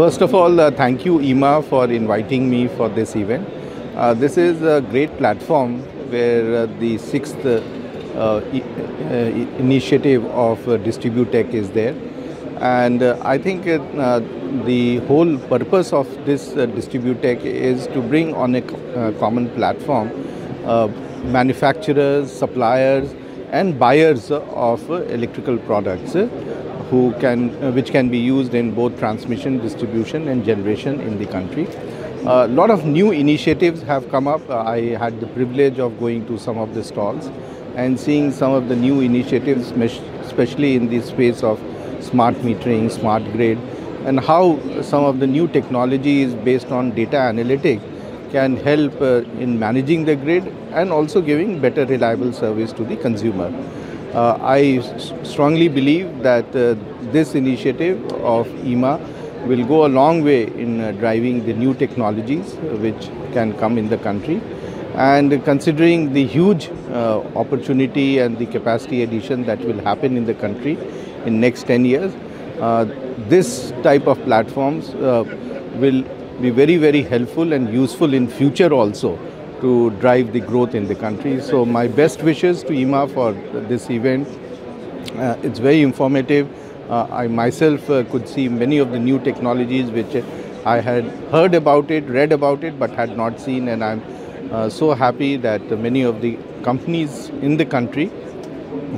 First of all, uh, thank you, IEEMA, for inviting me for this event. Uh, this is a great platform where uh, the sixth uh, e- uh, initiative of uh, Distribuelec is there. And uh, I think uh, uh, the whole purpose of this uh, Distribuelec is to bring on a uh, common platform uh, manufacturers, suppliers, and buyers of uh, electrical products uh, who can, uh, which can be used in both transmission, distribution, and generation in the country. A lot of new initiatives have come up. Uh, I had the privilege of going to some of the stalls and seeing some of the new initiatives, especially in the space of smart metering, smart grid, and how some of the new technologies based on data analytics can help uh, in managing the grid and also giving better reliable service to the consumer. Uh, I strongly believe that uh, this initiative of IEEMA will go a long way in uh, driving the new technologies which can come in the country. And considering the huge uh, opportunity and the capacity addition that will happen in the country in next 10 years uh, this type of platforms uh, will be very very helpful and useful in future also to drive the growth in the country so my best wishes to IEEMA for this event uh, it's very informative. Uh, I myself uh, could see many of the new technologies which I had heard about it, read about it, but had not seen, and I'm uh, so happy that many of the companies in the country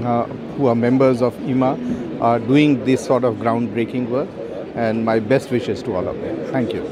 uh, who are members of IEEMA are doing this sort of groundbreaking work. And my best wishes to all of them. Thank you.